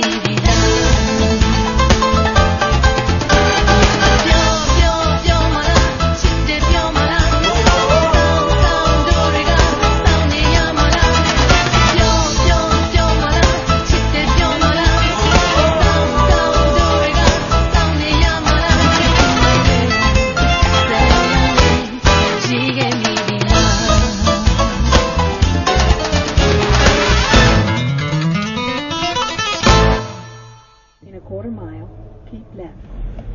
You. quarter mile, keep left.